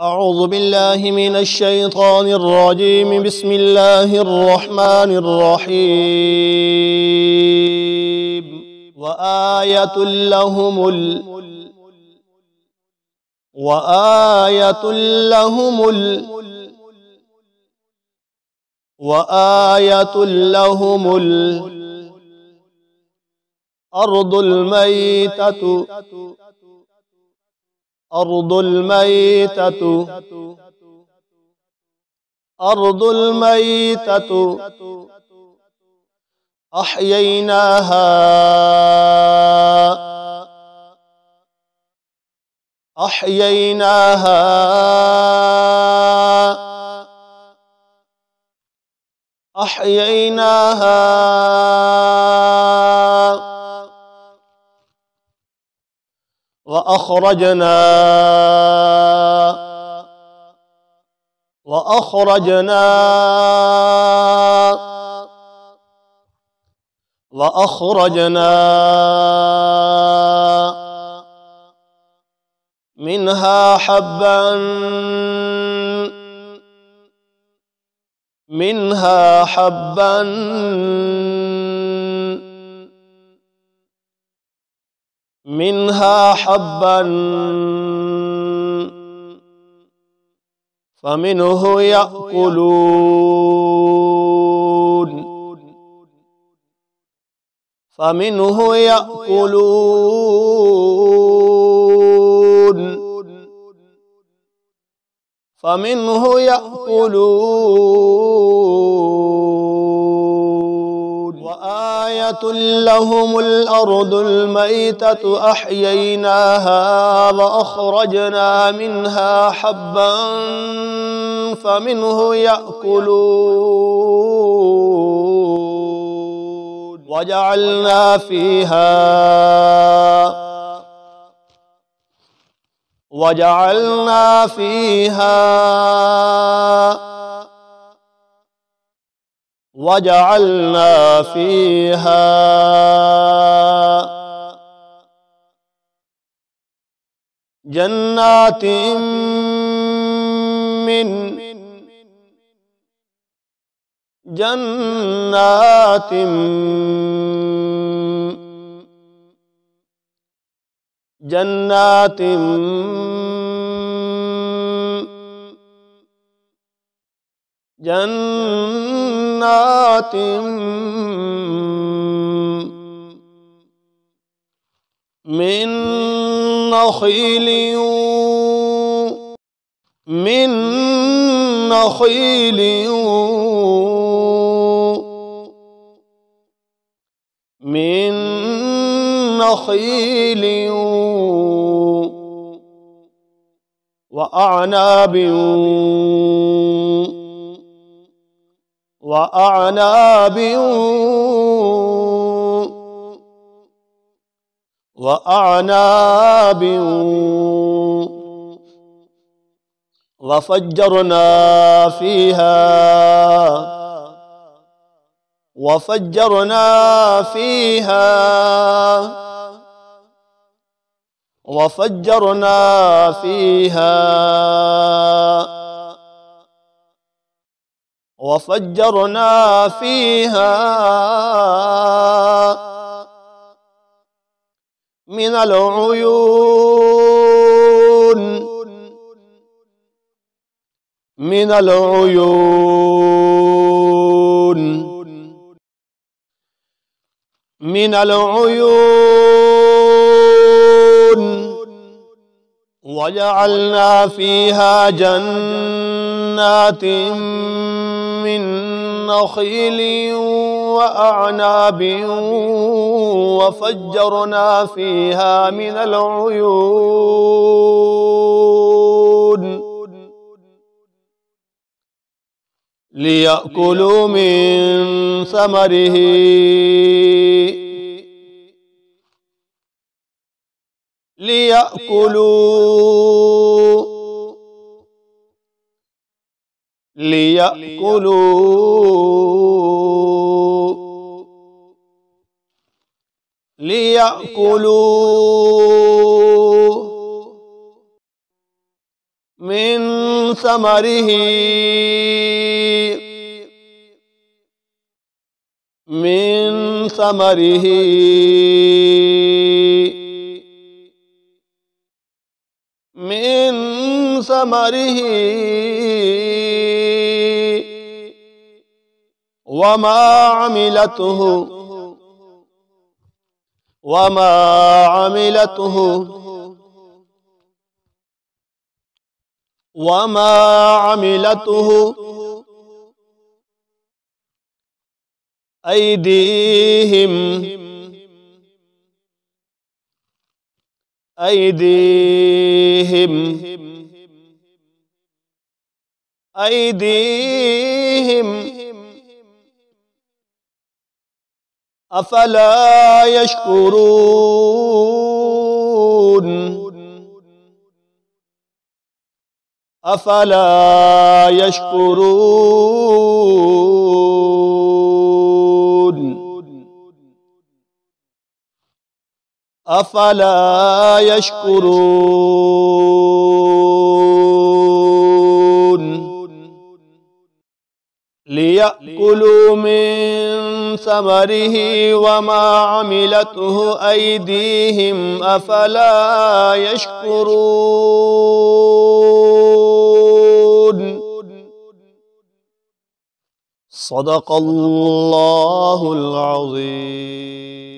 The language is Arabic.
أعوذ بالله من الشيطان الرجيم. بسم الله الرحمن الرحيم. وآية لهم ال وآية لهم ال وآية لهم الأرض الميتة أرض الميتة. أرض الميتة. أحييناها. أحييناها. أحييناها. وأخرجنا وأخرجنا وأخرجنا منها حبا منها حبا منها حبا فمنه يأكلون فمنه يأكلون فمنه يأكلون وآية لهم الأرض الميتة أحييناها وأخرجنا منها حبا فمنه يأكلون. وجعلنا فيها وجعلنا فيها وجعلنا فيها جنات من جنات جنات جنات من نخيل من نخيل من نخيل. وأعناب وأعناب وأعناب وفجرنا فيها. وفجرنا فيها. وفجرنا فيها. وفجرنا فيها من العيون من العيون من العيون. وجعلنا فيها جنات من نخيل وأعناب وفجرنا فيها من العيون ليأكلوا من ثمره. ليأكلوا ليأكلوا. ليأكلوا. من ثمره. من ثمره. من ثمره. وما عملته وما عملته وما عملته. أيديهم أيديهم أيديهم. أفلا يشكرون؟ أفلا يشكرون؟ أفلا يشكرون؟ ليأكلوا من ثمره وما عملته أيديهم أفلا يشكرون. صدق الله العظيم.